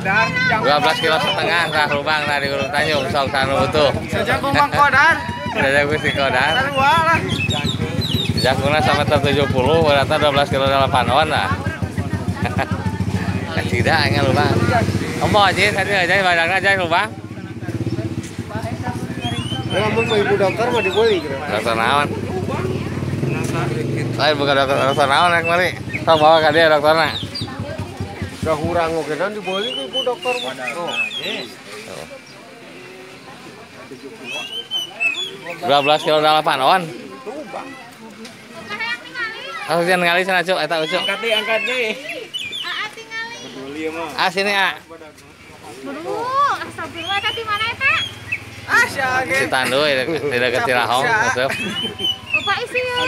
12 kilo setengah kah lubang di Gunung Tanjung sok sanu utuh. Saja kumang kodar. Ada Gusti Kodar. Sarua lah. Jakuna sampai ter 70 berarti 12 kilo 8 on lah. Tidak hanya lubang. Om aja tadi aja badang aja lubang. Ngomong ke ibu dokter mau dibeli kira. Dokter naon? Lain bukan dokter dokter naon yang mari. Sok bawa ke dia dokternya. Udah kurang oke dan dibeli ke ibu dokter. Oh. Dua belas kilo delapan on. Harus jangan ngali sana cuk, eta ucuk. Angkat deh, angkat deh. Aa tingali. Peduli mah. Ah sini ah. Buru, astagfirullah eta di mana eta? Asya Si Tandu di dekat Cirahong, asup. Bapak isi ya.